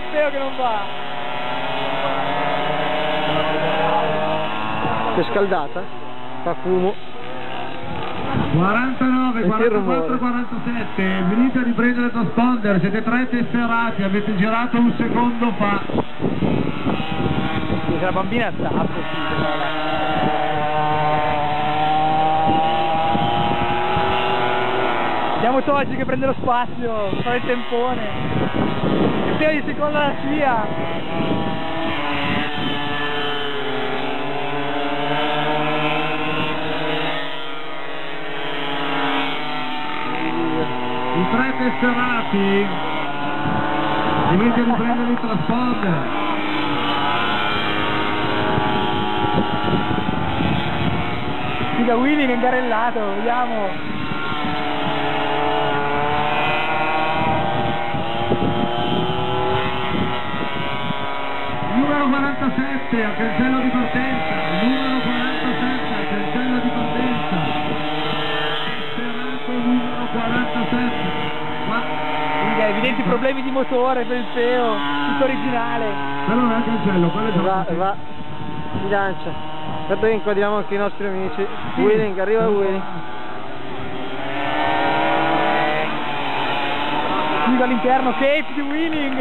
Peo che non va. Si è scaldata? Fa fumo. 49, Senti il 44, rumore. 47, venite a riprendere il transponder, siete tre tesserati, avete girato un secondo fa. Scusa, la bambina sta a Andiamo Toggi che prende lo spazio, fa il tempone. Di seconda la sia. I tre tesserati, venite a riprendere il transponder. Figa Willy che è ingarellato, vediamo. 47 al cancello di partenza, numero 47 al cancello di partenza. Tesserato numero 47. Ma Figa, evidenti problemi di motore per il peo, tutto originale. quello non è il cancello, quello è Va, già. va. Si lancia. Aspetta che inquadriamo anche i nostri amici. Winning, arriva Winning. Figa all'interno, Cape di winning.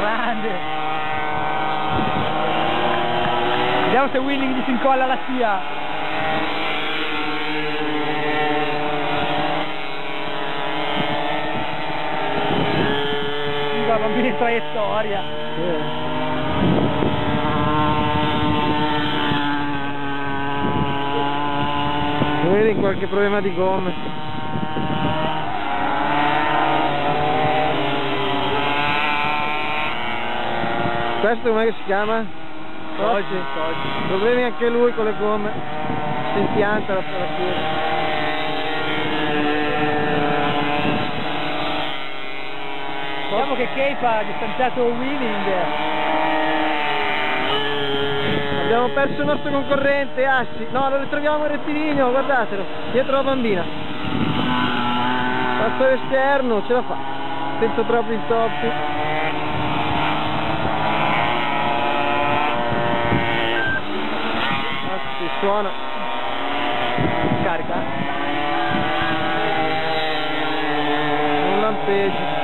Grande. Vediamo se winning gli si incolla la SIA. Figa, bambini in traiettoria. Winning qualche problema di gomme. Questo com'è che si chiama? Oggi, oggi. Problemi anche lui con le gomme. Si impianta la chiesa. Vediamo che Cape ha distanziato winning. Abbiamo perso il nostro concorrente, Assi. No, lo ritroviamo in rettilineo, guardatelo. Dietro la bambina. Passo all'esterno, ce la fa. Senza troppi intoppi. Suona. Carica. Un lampeggio.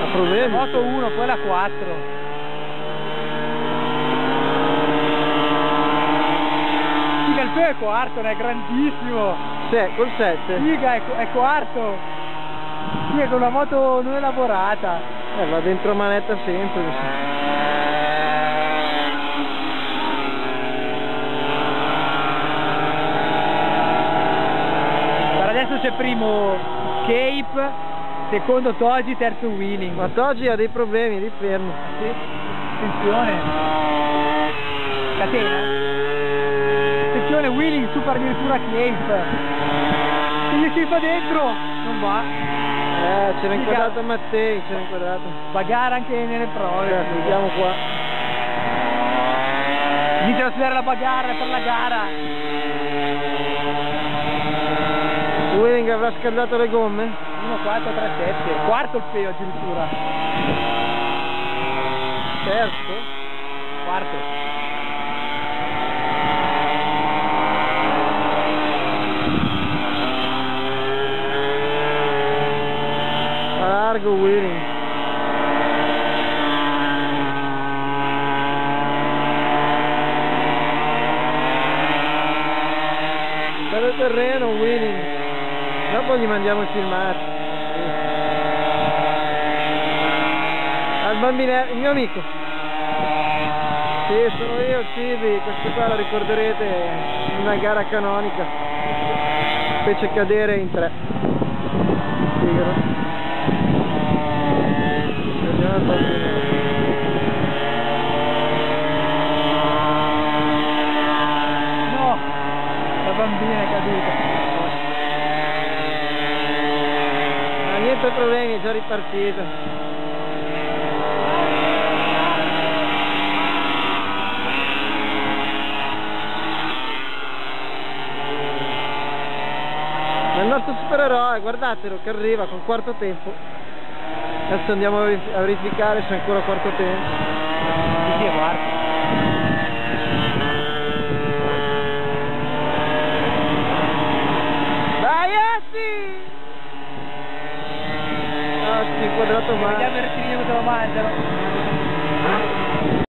Ha problemi? Moto 1, poi la 4. Figa, il peo è quarto, è grandissimo. Sì, col 7. Figa, è, è quarto. Figa, con una moto non elaborata. Eh, va dentro manetta. Per adesso c'è primo Cape, secondo Togi, terzo Winning. Ma Toggi ha dei problemi, di fermo. Sì. Attenzione. Catena. Attenzione, Winning supera addirittura Cape. Se gli si fa dentro, non va. Eh, ce l'ha inquadrato Mattei, ce l'ha inquadrato. Bagara anche nelle prove. Eh, vediamo qua. Inizia a studiare la bagarra per la gara. Winning avrà scaldato le gomme? 1, 4, 3, 7. Quarto il peo addirittura. Terzo? Quarto. A largo Winning. Per il terreno Winning. Dopo gli mandiamo il filmato. Al bambinello, il mio amico. Sì, sono io, Cibi, questo qua lo ricorderete in una gara canonica. Fece cadere in tre. Figaro. la bambina è caduta. Ma niente problemi è già ripartita. Il nostro supereroe guardatelo che arriva con quarto tempo. Adesso andiamo a verificare se è ancora quarto tempo. Si sì, sì, Assi, quadrato Vediamo male. il rettilineo